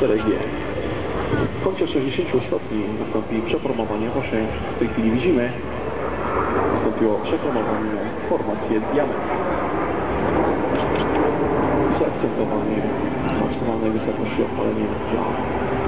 4G. W kącie 60 stopni nastąpi przeformowanie, właśnie w tej chwili widzimy, nastąpiło przeformowanie w formację diament. Zaakcentowanie maksymalnej wysokości opalenia dla